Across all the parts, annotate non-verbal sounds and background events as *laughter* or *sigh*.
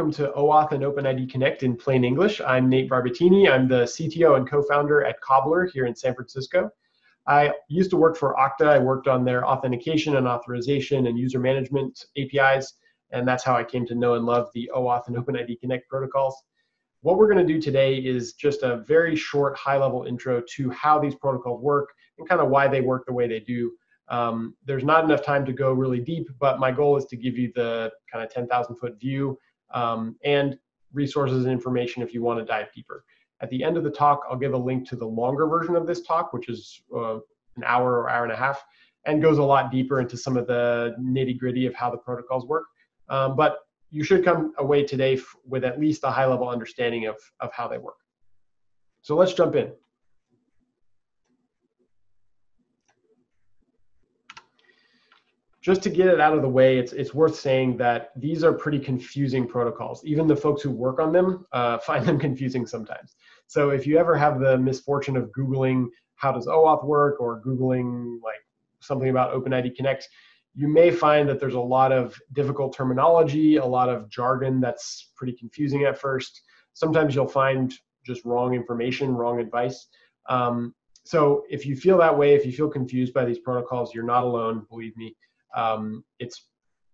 Welcome to OAuth and OpenID Connect in plain English. I'm Nate Barbettini. I'm the CTO and co-founder at Cobbler here in San Francisco. I used to work for Okta. I worked on their authentication and authorization and user management APIs, and that's how I came to know and love the OAuth and OpenID Connect protocols. What we're going to do today is just a very short, high-level intro to how these protocols work and kind of why they work the way they do. Um, there's not enough time to go really deep, but my goal is to give you the kind of 10,000 foot view um, and resources and information if you want to dive deeper. At the end of the talk, I'll give a link to the longer version of this talk, which is uh, an hour or hour and a half, and goes a lot deeper into some of the nitty gritty of how the protocols work. Um, but you should come away today with at least a high level understanding of, of how they work. So let's jump in. Just to get it out of the way, it's, it's worth saying that these are pretty confusing protocols. Even the folks who work on them uh, *laughs* find them confusing sometimes. So if you ever have the misfortune of Googling how does OAuth work or Googling like something about OpenID Connect, you may find that there's a lot of difficult terminology, a lot of jargon that's pretty confusing at first. Sometimes you'll find just wrong information, wrong advice. Um, so if you feel that way, if you feel confused by these protocols, you're not alone, believe me um, it's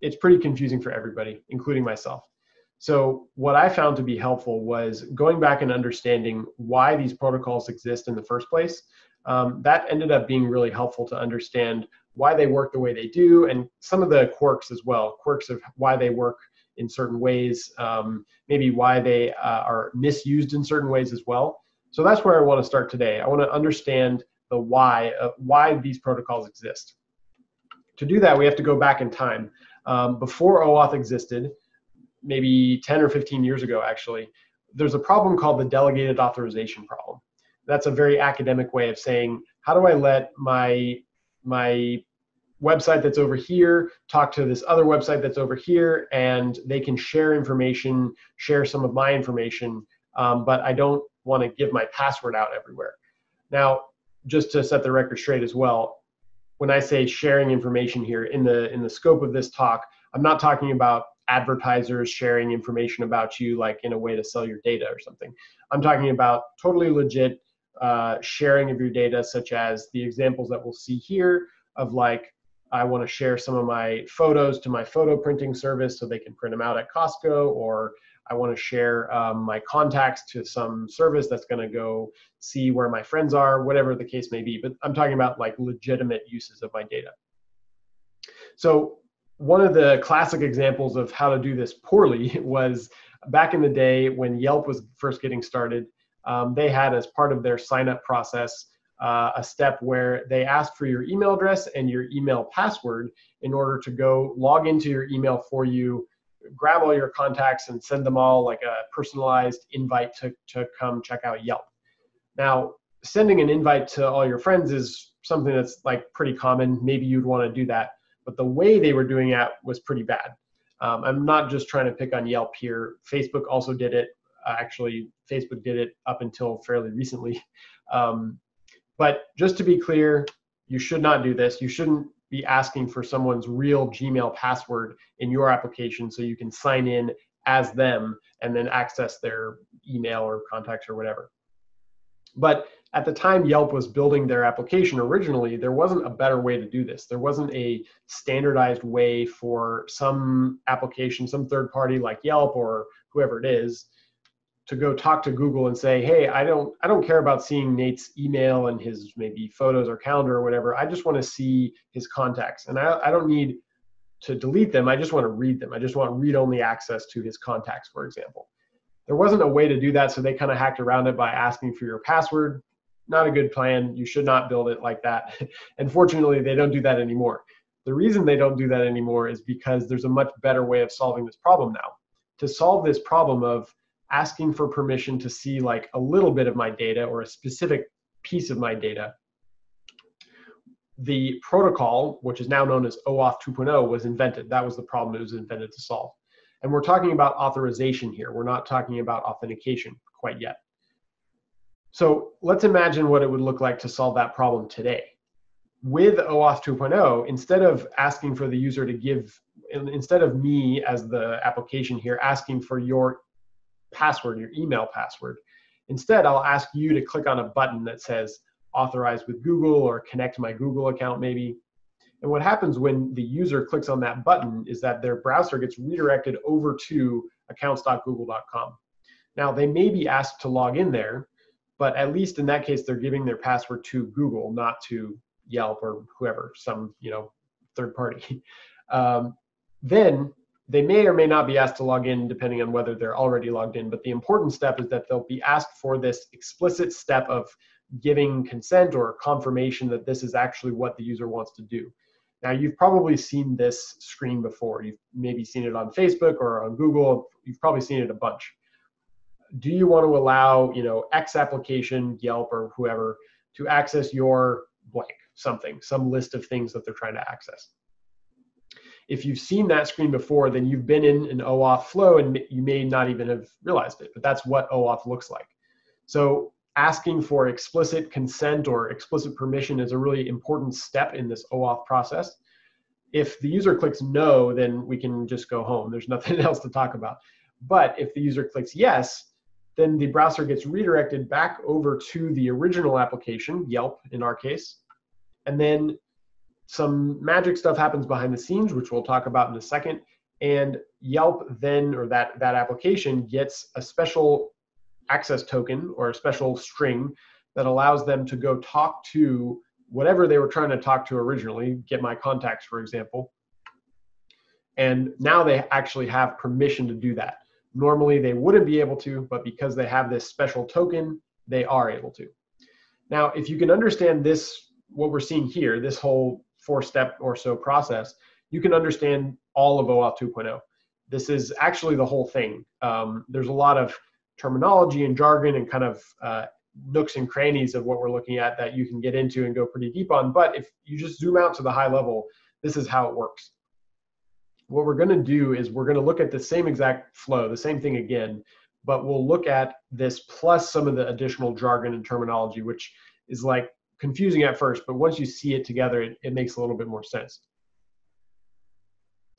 it's pretty confusing for everybody, including myself. So what I found to be helpful was going back and understanding why these protocols exist in the first place. Um, that ended up being really helpful to understand why they work the way they do and some of the quirks as well, quirks of why they work in certain ways, um, maybe why they uh, are misused in certain ways as well. So that's where I want to start today. I want to understand the why, of why these protocols exist to do that, we have to go back in time. Um, before OAuth existed, maybe 10 or 15 years ago, actually, there's a problem called the delegated authorization problem. That's a very academic way of saying, how do I let my, my website that's over here talk to this other website that's over here, and they can share information, share some of my information, um, but I don't want to give my password out everywhere. Now, just to set the record straight as well, when I say sharing information here in the in the scope of this talk, I'm not talking about advertisers sharing information about you like in a way to sell your data or something. I'm talking about totally legit uh, sharing of your data, such as the examples that we'll see here of like I want to share some of my photos to my photo printing service so they can print them out at Costco, or I want to share um, my contacts to some service that's going to go see where my friends are, whatever the case may be. But I'm talking about like legitimate uses of my data. So one of the classic examples of how to do this poorly *laughs* was back in the day when Yelp was first getting started. Um, they had as part of their sign up process uh, a step where they ask for your email address and your email password in order to go log into your email for you grab all your contacts and send them all like a personalized invite to, to come check out Yelp. Now, sending an invite to all your friends is something that's like pretty common. Maybe you'd want to do that. But the way they were doing it was pretty bad. Um, I'm not just trying to pick on Yelp here. Facebook also did it. Uh, actually, Facebook did it up until fairly recently. *laughs* Um, but just to be clear, you should not do this. You shouldn't be asking for someone's real Gmail password in your application so you can sign in as them and then access their email or contacts or whatever. But at the time Yelp was building their application originally, there wasn't a better way to do this. There wasn't a standardized way for some application, some third party like Yelp or whoever it is, to go talk to Google and say, hey, I don't I don't care about seeing Nate's email and his maybe photos or calendar or whatever. I just want to see his contacts. And I, I don't need to delete them. I just want to read them. I just want read-only access to his contacts, for example. There wasn't a way to do that, so they kind of hacked around it by asking for your password. Not a good plan. You should not build it like that. *laughs* and fortunately, they don't do that anymore. The reason they don't do that anymore is because there's a much better way of solving this problem now. To solve this problem of asking for permission to see like a little bit of my data or a specific piece of my data. The protocol, which is now known as OAuth 2.0, was invented. That was the problem it was invented to solve. And we're talking about authorization here. We're not talking about authentication quite yet. So let's imagine what it would look like to solve that problem today. with OAuth 2.0, instead of asking for the user to give, instead of me as the application here asking for your password, your email password, instead I'll ask you to click on a button that says authorize with Google or connect my Google account maybe. And what happens when the user clicks on that button is that their browser gets redirected over to accounts.google.com. Now they may be asked to log in there, but at least in that case, they're giving their password to Google, not to Yelp or whoever, some you know third party. *laughs* Um, then they may or may not be asked to log in depending on whether they're already logged in. But the important step is that they'll be asked for this explicit step of giving consent or confirmation that this is actually what the user wants to do. Now, you've probably seen this screen before. You've maybe seen it on Facebook or on Google. You've probably seen it a bunch. Do you want to allow, you know, X application, Yelp or whoever, to access your blank, something, some list of things that they're trying to access? If you've seen that screen before, then you've been in an OAuth flow and you may not even have realized it, but that's what OAuth looks like. So asking for explicit consent or explicit permission is a really important step in this OAuth process. If the user clicks no, then we can just go home. There's nothing *laughs* else to talk about. But if the user clicks yes, then the browser gets redirected back over to the original application, Yelp in our case. And then some magic stuff happens behind the scenes, which we'll talk about in a second. And Yelp then, or that, that application gets a special access token or a special string that allows them to go talk to whatever they were trying to talk to originally, get my contacts, for example. And now they actually have permission to do that. Normally they wouldn't be able to, but because they have this special token, they are able to. Now, if you can understand this, what we're seeing here, this whole four step or so process, you can understand all of OAuth 2.0. This is actually the whole thing. Um, there's a lot of terminology and jargon and kind of uh, nooks and crannies of what we're looking at that you can get into and go pretty deep on. But if you just zoom out to the high level, this is how it works. What we're going to do is we're going to look at the same exact flow, the same thing again, but we'll look at this plus some of the additional jargon and terminology, which is like confusing at first, but once you see it together, it, it makes a little bit more sense.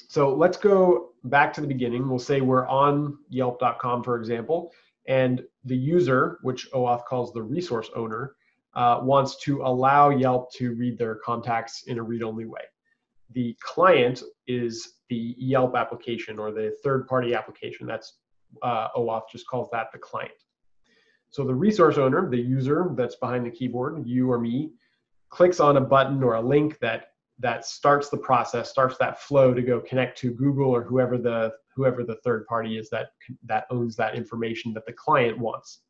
So let's go back to the beginning. We'll say we're on yelp.com, for example, and the user, which OAuth calls the resource owner, uh, wants to allow Yelp to read their contacts in a read-only way. The client is the Yelp application or the third-party application. That's uh, OAuth just calls that the client. So the resource owner, the user that's behind the keyboard, you or me, clicks on a button or a link that that starts the process, starts that flow to go connect to Google or whoever the whoever the third party is that that owns that information that the client wants.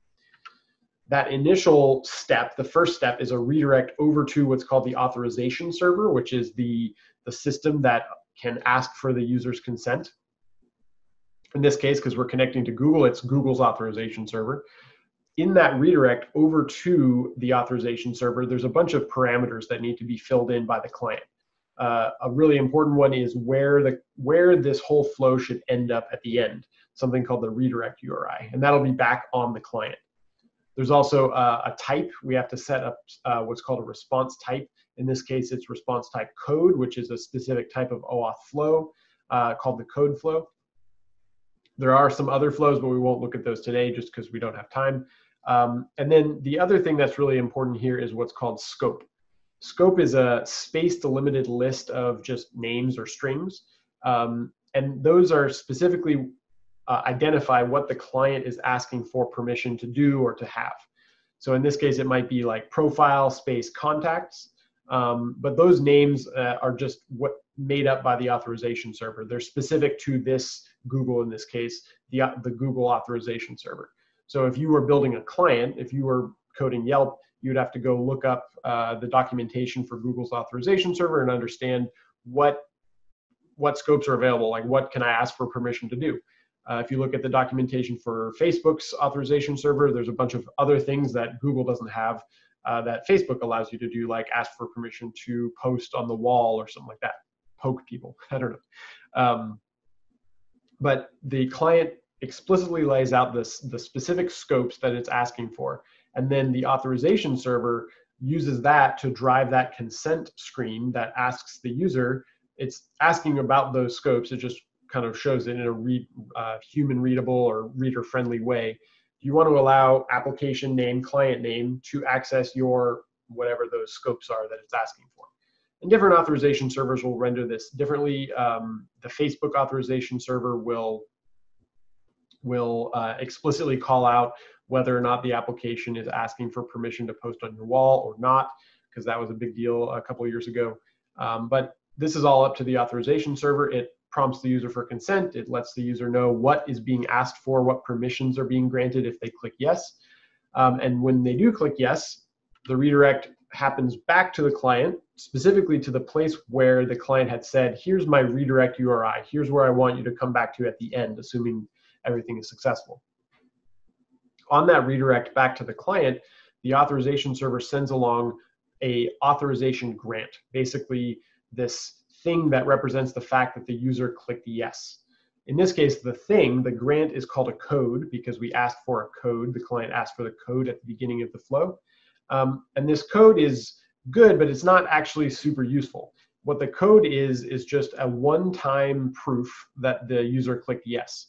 That initial step, the first step, is a redirect over to what's called the authorization server, which is the the system that can ask for the user's consent. In this case, because we're connecting to Google, it's Google's authorization server in that redirect over to the authorization server, there's a bunch of parameters that need to be filled in by the client. Uh, a really important one is where the where this whole flow should end up at the end, something called the redirect URI, and that'll be back on the client. There's also uh, a type. We have to set up uh, what's called a response type. In this case, it's response type code, which is a specific type of OAuth flow uh, called the code flow. There are some other flows, but we won't look at those today just because we don't have time. Um, and then the other thing that's really important here is what's called scope. Scope is a space delimited list of just names or strings. Um, and those are specifically uh, identify what the client is asking for permission to do or to have. So in this case, it might be like profile space contacts, um, but those names uh, are just what made up by the authorization server. They're specific to this Google in this case, the, the Google authorization server. So if you were building a client, if you were coding Yelp, you'd have to go look up uh, the documentation for Google's authorization server and understand what what scopes are available. Like what can I ask for permission to do? Uh, if you look at the documentation for Facebook's authorization server, there's a bunch of other things that Google doesn't have uh, that Facebook allows you to do, like ask for permission to post on the wall or something like that. Poke people. *laughs* I don't know. Um, but the client explicitly lays out this, the specific scopes that it's asking for. And then the authorization server uses that to drive that consent screen that asks the user. It's asking about those scopes. It just kind of shows it in a read, uh, human readable or reader friendly way. You want to allow application name, client name to access your whatever those scopes are that it's asking for. And different authorization servers will render this differently. Um, the Facebook authorization server will will uh, explicitly call out whether or not the application is asking for permission to post on your wall or not, because that was a big deal a couple years ago. Um, but this is all up to the authorization server. It prompts the user for consent. It lets the user know what is being asked for, what permissions are being granted if they click yes. Um, and when they do click yes, the redirect happens back to the client, specifically to the place where the client had said, here's my redirect URI, here's where I want you to come back to at the end, assuming everything is successful on that redirect back to the client, the authorization server sends along a authorization grant, basically this thing that represents the fact that the user clicked yes. In this case, the thing, the grant is called a code because we asked for a code. The client asked for the code at the beginning of the flow. Um, and this code is good, but it's not actually super useful. What the code is, is just a one-time proof that the user clicked yes.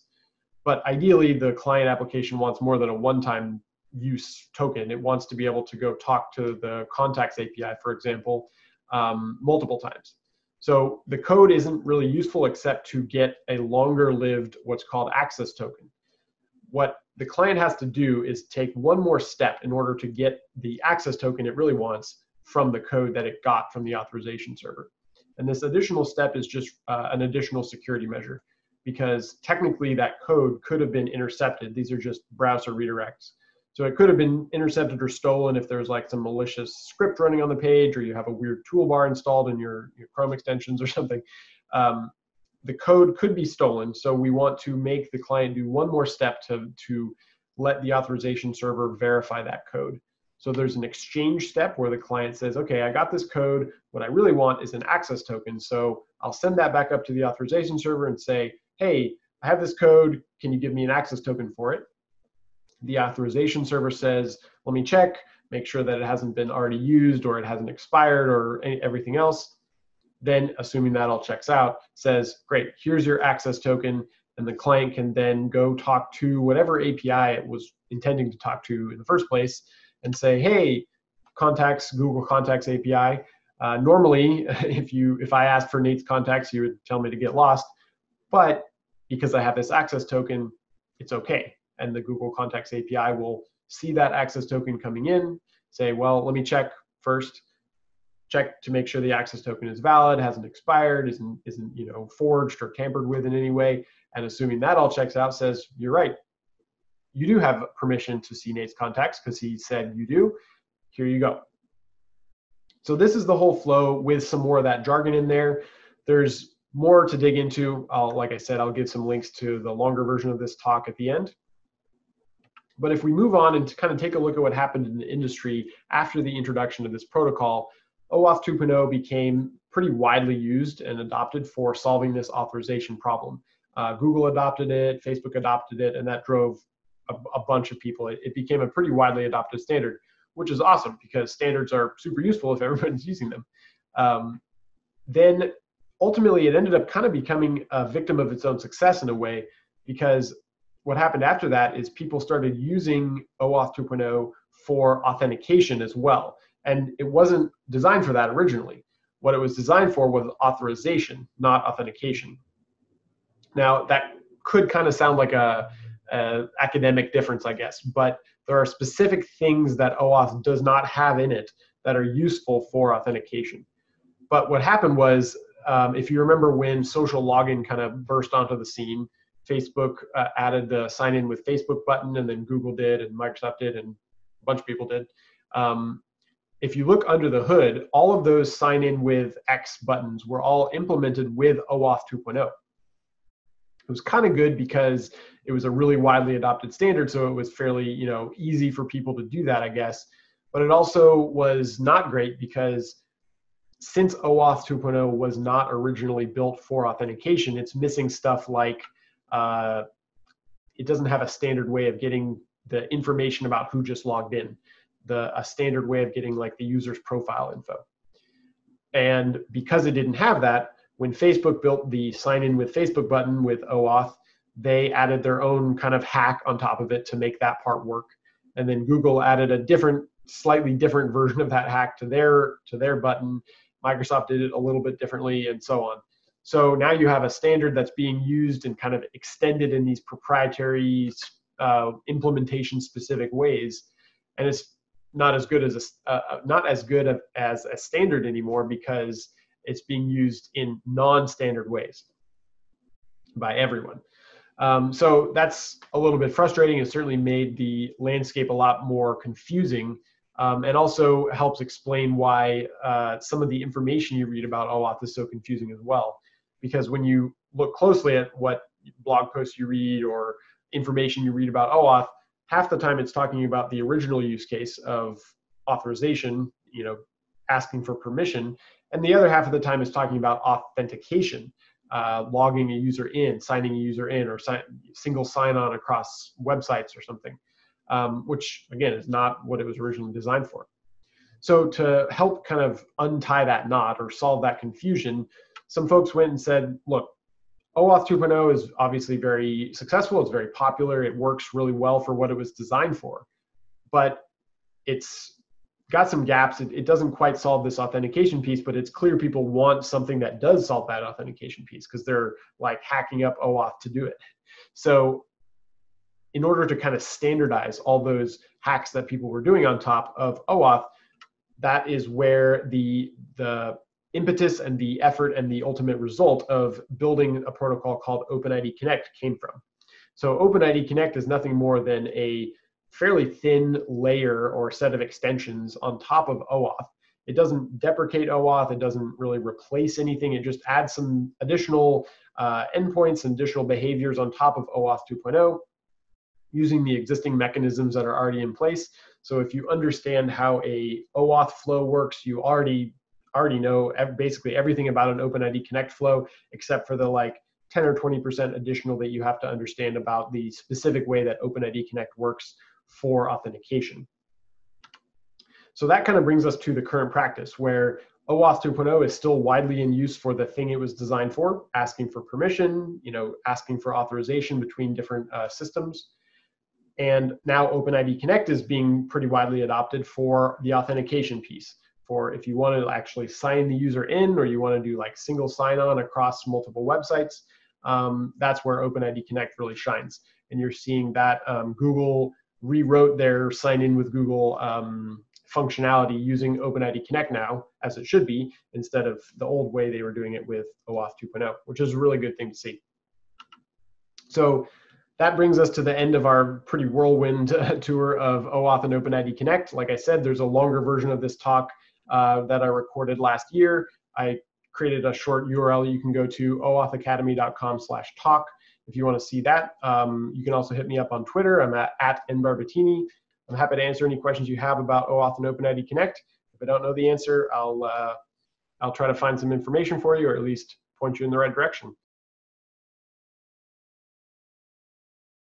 But ideally, the client application wants more than a one-time use token. It wants to be able to go talk to the contacts API, for example, um, multiple times. So the code isn't really useful except to get a longer lived what's called access token. What the client has to do is take one more step in order to get the access token it really wants from the code that it got from the authorization server. And this additional step is just uh, an additional security measure because technically that code could have been intercepted. These are just browser redirects. So it could have been intercepted or stolen if there's like some malicious script running on the page or you have a weird toolbar installed in your, your Chrome extensions or *laughs* something. Um, the code could be stolen. So we want to make the client do one more step to, to let the authorization server verify that code. So there's an exchange step where the client says, okay, I got this code. What I really want is an access token. So I'll send that back up to the authorization server and say, hey, I have this code. Can you give me an access token for it? The authorization server says, let me check, make sure that it hasn't been already used or it hasn't expired or any, everything else. Then, assuming that all checks out, says, great, here's your access token. And the client can then go talk to whatever API it was intending to talk to in the first place and say, hey, contacts, Google Contacts API. Uh, normally, *laughs* if you if I asked for Nate's contacts, you would tell me to get lost. But because I have this access token, it's okay. And the Google Contacts API will see that access token coming in, say, well, let me check first, check to make sure the access token is valid, hasn't expired, isn't, isn't you know, forged or tampered with in any way. And assuming that all checks out, says, you're right. You do have permission to see Nate's contacts because he said you do. Here you go. So this is the whole flow with some more of that jargon in there. There's more to dig into. I'll, like I said, I'll give some links to the longer version of this talk at the end. But if we move on and to kind of take a look at what happened in the industry after the introduction of this protocol, OAuth 2.0 became pretty widely used and adopted for solving this authorization problem. Uh, Google adopted it, Facebook adopted it, and that drove a, a bunch of people. It, it, became a pretty widely adopted standard, which is awesome because standards are super useful if everybody's *laughs* using them. Um, then ultimately it ended up kind of becoming a victim of its own success in a way because what happened after that is people started using OAuth 2.0 for authentication as well. And it wasn't designed for that originally. What it was designed for was authorization, not authentication. Now, that could kind of sound like a, a academic difference, I guess, but there are specific things that OAuth does not have in it that are useful for authentication. But what happened was um, if you remember when social login kind of burst onto the scene, Facebook uh, added the sign in with Facebook button, and then Google did, and Microsoft did, and a bunch of people did. Um, if you look under the hood, all of those sign in with X buttons were all implemented with OAuth 2.0. It was kind of good because it was a really widely adopted standard, so it was fairly, you know, easy for people to do that, I guess. But it also was not great because since OAuth 2.0 was not originally built for authentication, it's missing stuff like uh, it doesn't have a standard way of getting the information about who just logged in. the a standard way of getting like the user's profile info. And because it didn't have that, when Facebook built the sign in with Facebook button with OAuth, they added their own kind of hack on top of it to make that part work. And then Google added a different, slightly different *laughs* version of that hack to their to their button. Microsoft did it a little bit differently, and so on. So now you have a standard that's being used and kind of extended in these proprietary uh, implementation specific ways, and it's not as good as a uh, uh, not as good as a standard anymore because it's being used in non-standard ways by everyone. Um, so that's a little bit frustrating. It certainly made the landscape a lot more confusing um, and also helps explain why uh, some of the information you read about OAuth is so confusing as well. Because when you look closely at what blog posts you read or information you read about OAuth, half the time it's talking about the original use case of authorization, you know, asking for permission, and the other half of the time is talking about authentication, uh, logging a user in, signing a user in, or si- single sign-on across websites or something, um, which again is not what it was originally designed for. So to help kind of untie that knot or solve that confusion, some folks went and said, look, OAuth 2.0 is obviously very successful. It's very popular. It works really well for what it was designed for. But it's got some gaps. It, it, doesn't quite solve this authentication piece, but it's clear people want something that does solve that authentication piece because they're like hacking up OAuth to do it. So in order to kind of standardize all those hacks that people were doing on top of OAuth, that is where the the impetus and the effort and the ultimate result of building a protocol called OpenID Connect came from. So OpenID Connect is nothing more than a fairly thin layer or set of extensions on top of OAuth. It doesn't deprecate OAuth. It doesn't really replace anything. It just adds some additional uh, endpoints and additional behaviors on top of OAuth 2.0 using the existing mechanisms that are already in place. So if you understand how a OAuth flow works, you already already know basically everything about an OpenID Connect flow, except for the like 10 or 20% additional that you have to understand about the specific way that OpenID Connect works for authentication. So that kind of brings us to the current practice where OAuth 2.0 is still widely in use for the thing it was designed for, asking for permission, you know, asking for authorization between different uh, systems. And now OpenID Connect is being pretty widely adopted for the authentication piece for if you want to actually sign the user in or you want to do like single sign-on across multiple websites, um, that's where OpenID Connect really shines. And you're seeing that um, Google rewrote their sign in with Google um, functionality using OpenID Connect now, as it should be, instead of the old way they were doing it with OAuth 2.0, which is a really good thing to see. So that brings us to the end of our pretty whirlwind *laughs* tour of OAuth and OpenID Connect. Like I said, there's a longer version of this talk uh, that I recorded last year. I created a short URL you can go to oauthacademy.com slash talk if you want to see that. Um, you can also hit me up on Twitter. I'm at, at nbarbettini. I'm happy to answer any questions you have about OAuth and OpenID Connect. If I don't know the answer, I'll, uh, I'll try to find some information for you or at least point you in the right direction.